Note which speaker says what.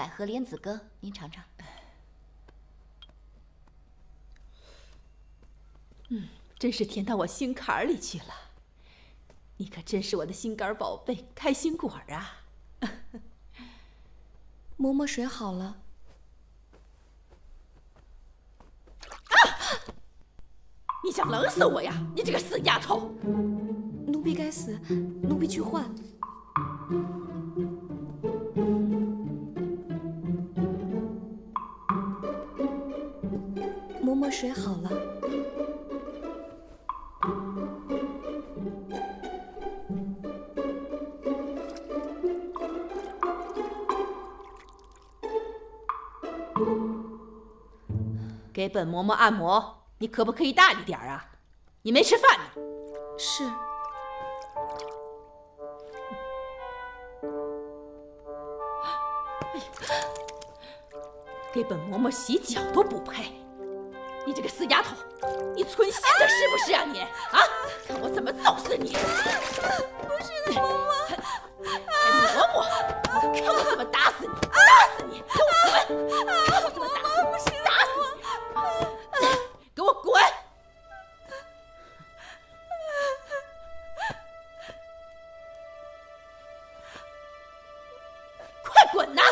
Speaker 1: 百合莲子羹，您尝尝。
Speaker 2: 嗯，真是甜到我心坎里去了。你可真是我的心肝宝贝，开心果啊！
Speaker 3: 嬷嬷水好了。啊！
Speaker 2: 你想冷死我呀？你这个死丫头！
Speaker 3: 奴婢该死，奴婢去换。嬷嬷水好了。
Speaker 2: 给本嬷嬷按摩，你可不可以大力点啊？你没吃饭呢。
Speaker 3: 是。
Speaker 2: 给本嬷嬷洗脚都不配，你这个死丫头，你存心的是不是啊你？啊！看我怎么揍死你！不
Speaker 3: 是的，嬷嬷。
Speaker 2: 还嬷嬷？看我怎么打死你！打死你！给我滚！看我怎么打死你！打死你！给我滚！快滚呐！